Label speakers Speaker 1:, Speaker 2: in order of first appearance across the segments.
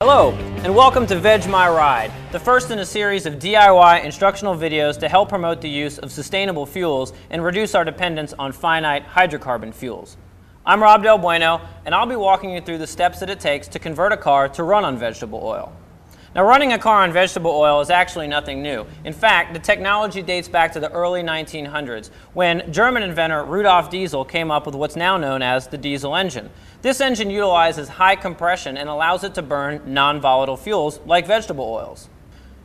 Speaker 1: Hello, and welcome to Veg My Ride, the first in a series of DIY instructional videos to help promote the use of sustainable fuels and reduce our dependence on finite hydrocarbon fuels. I'm Rob Del Bueno, and I'll be walking you through the steps that it takes to convert a car to run on vegetable oil. Now, running a car on vegetable oil is actually nothing new. In fact, the technology dates back to the early 1900s when German inventor Rudolf Diesel came up with what's now known as the diesel engine. This engine utilizes high compression and allows it to burn non-volatile fuels like vegetable oils.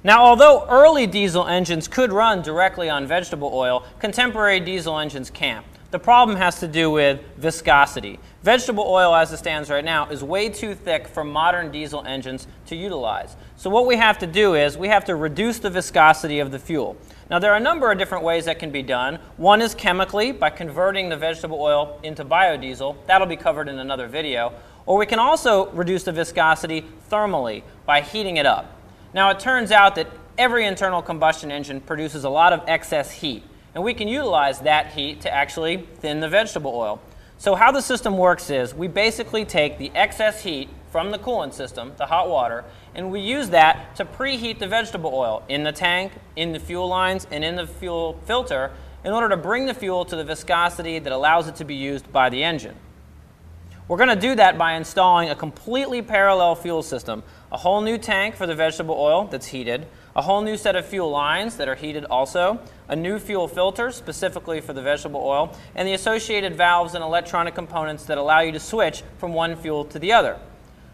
Speaker 1: Now, although early diesel engines could run directly on vegetable oil, contemporary diesel engines can't. The problem has to do with viscosity. Vegetable oil as it stands right now is way too thick for modern diesel engines to utilize. So what we have to do is we have to reduce the viscosity of the fuel. Now there are a number of different ways that can be done. One is chemically by converting the vegetable oil into biodiesel. That'll be covered in another video. Or we can also reduce the viscosity thermally by heating it up. Now it turns out that every internal combustion engine produces a lot of excess heat. And we can utilize that heat to actually thin the vegetable oil. So how the system works is we basically take the excess heat from the coolant system, the hot water, and we use that to preheat the vegetable oil in the tank, in the fuel lines, and in the fuel filter in order to bring the fuel to the viscosity that allows it to be used by the engine. We're going to do that by installing a completely parallel fuel system, a whole new tank for the vegetable oil that's heated, a whole new set of fuel lines that are heated also, a new fuel filter specifically for the vegetable oil, and the associated valves and electronic components that allow you to switch from one fuel to the other.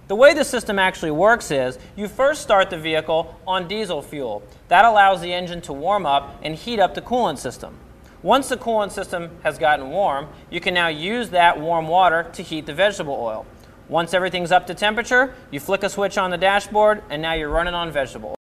Speaker 1: The way the system actually works is you first start the vehicle on diesel fuel. That allows the engine to warm up and heat up the coolant system. Once the coolant system has gotten warm, you can now use that warm water to heat the vegetable oil. Once everything's up to temperature, you flick a switch on the dashboard and now you're running on vegetable.